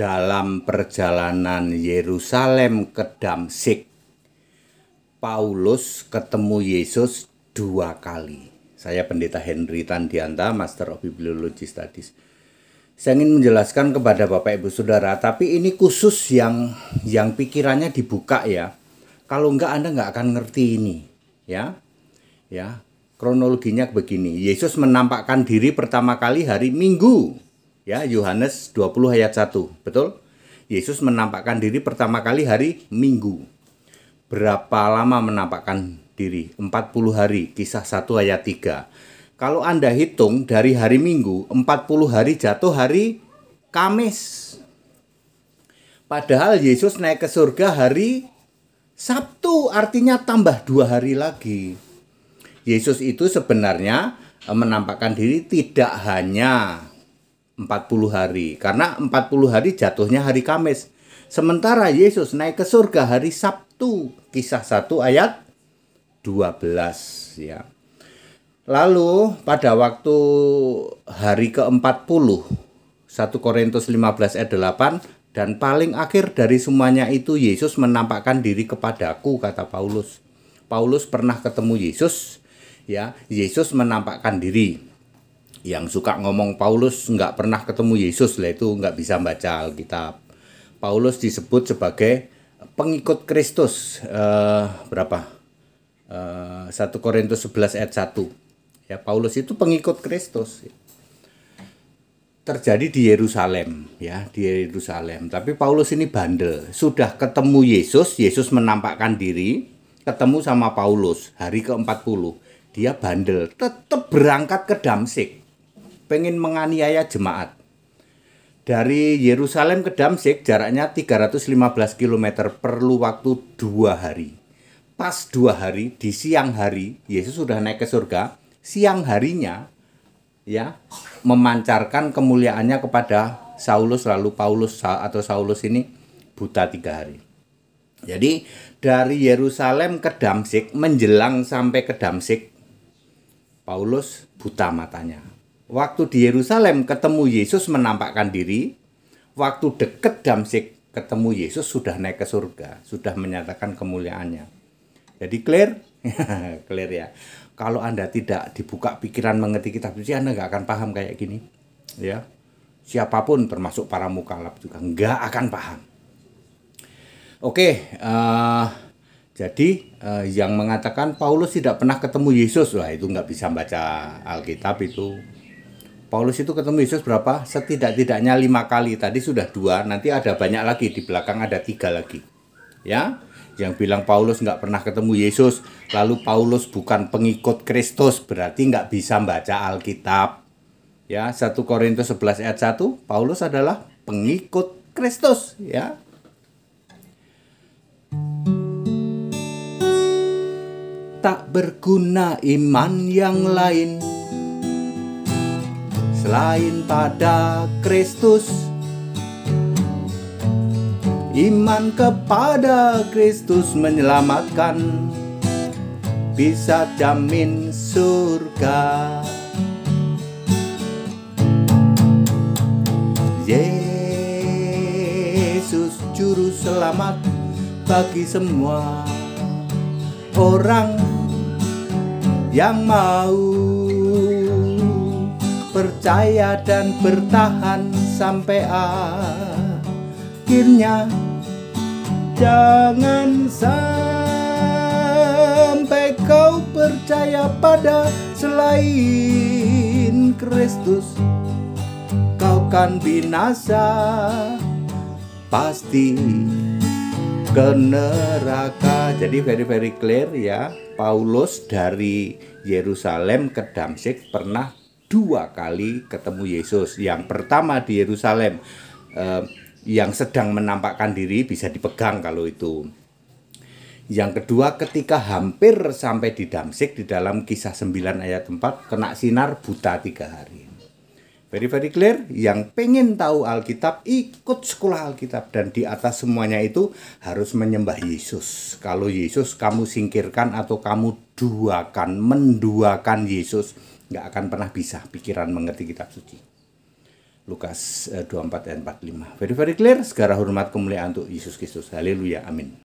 dalam perjalanan Yerusalem ke Damsik, Paulus ketemu Yesus dua kali. Saya Pendeta Henry Tandianta, Master of Bibliology Studies. Saya ingin menjelaskan kepada Bapak Ibu Saudara, tapi ini khusus yang yang pikirannya dibuka ya. Kalau enggak Anda enggak akan ngerti ini, ya. Ya. Kronologinya begini. Yesus menampakkan diri pertama kali hari Minggu Ya, Yohanes 20 ayat 1. Betul? Yesus menampakkan diri pertama kali hari Minggu. Berapa lama menampakkan diri? 40 hari, kisah 1 ayat 3. Kalau Anda hitung dari hari Minggu, 40 hari jatuh hari Kamis. Padahal Yesus naik ke surga hari Sabtu, artinya tambah dua hari lagi. Yesus itu sebenarnya menampakkan diri tidak hanya 40 hari karena 40 hari jatuhnya hari Kamis. Sementara Yesus naik ke surga hari Sabtu. Kisah 1 ayat 12 ya. Lalu pada waktu hari ke-40 1 Korintus 15 ayat 8 dan paling akhir dari semuanya itu Yesus menampakkan diri kepadaku kata Paulus. Paulus pernah ketemu Yesus ya. Yesus menampakkan diri yang suka ngomong Paulus nggak pernah ketemu Yesus lah itu nggak bisa baca Alkitab. Paulus disebut sebagai pengikut Kristus uh, berapa? Uh, eh, 1 Korintus 11 ayat 1. Ya, Paulus itu pengikut Kristus. Terjadi di Yerusalem, ya, di Yerusalem. Tapi Paulus ini bandel. Sudah ketemu Yesus, Yesus menampakkan diri, ketemu sama Paulus hari ke-40. Dia bandel, tetap berangkat ke Damsik pengen menganiaya jemaat. Dari Yerusalem ke Damsik jaraknya 315 km perlu waktu dua hari. Pas dua hari di siang hari Yesus sudah naik ke surga. Siang harinya ya memancarkan kemuliaannya kepada Saulus lalu Paulus atau Saulus ini buta tiga hari. Jadi dari Yerusalem ke Damsik menjelang sampai ke Damsik Paulus buta matanya waktu di Yerusalem ketemu Yesus menampakkan diri, waktu deket Damsik ketemu Yesus sudah naik ke surga, sudah menyatakan kemuliaannya. Jadi clear? clear ya. Kalau Anda tidak dibuka pikiran mengerti kitab suci, Anda nggak akan paham kayak gini. Ya. Siapa pun termasuk para mukalaf juga nggak akan paham. Oke, uh, jadi uh, yang mengatakan Paulus tidak pernah ketemu Yesus, wah itu nggak bisa baca Alkitab itu Paulus itu ketemu Yesus berapa? Setidak-tidaknya lima kali. Tadi sudah dua, nanti ada banyak lagi. Di belakang ada tiga lagi. Ya, yang bilang Paulus nggak pernah ketemu Yesus, lalu Paulus bukan pengikut Kristus, berarti nggak bisa baca Alkitab. Ya, 1 Korintus 11 ayat 1, Paulus adalah pengikut Kristus, ya. Tak berguna iman yang lain selain pada Kristus. Iman kepada Kristus menyelamatkan, bisa jamin surga. Yesus juru selamat bagi semua orang yang mau percaya dan bertahan sampai akhirnya. Jangan sampai kau percaya pada selain Kristus. Kau kan binasa pasti ke neraka. Jadi very very clear ya Paulus dari Yerusalem ke Damsik pernah dua kali ketemu Yesus. Yang pertama di Yerusalem eh, yang sedang menampakkan diri bisa dipegang kalau itu. Yang kedua ketika hampir sampai di Damsik di dalam kisah 9 ayat 4 kena sinar buta tiga hari. Very very clear, yang pengen tahu Alkitab ikut sekolah Alkitab dan di atas semuanya itu harus menyembah Yesus. Kalau Yesus kamu singkirkan atau kamu duakan, menduakan Yesus, nggak akan pernah bisa pikiran mengerti kitab suci. Lukas eh, 24 ayat 45. Very very clear, segala hormat kemuliaan untuk Yesus Kristus. Haleluya. Amin.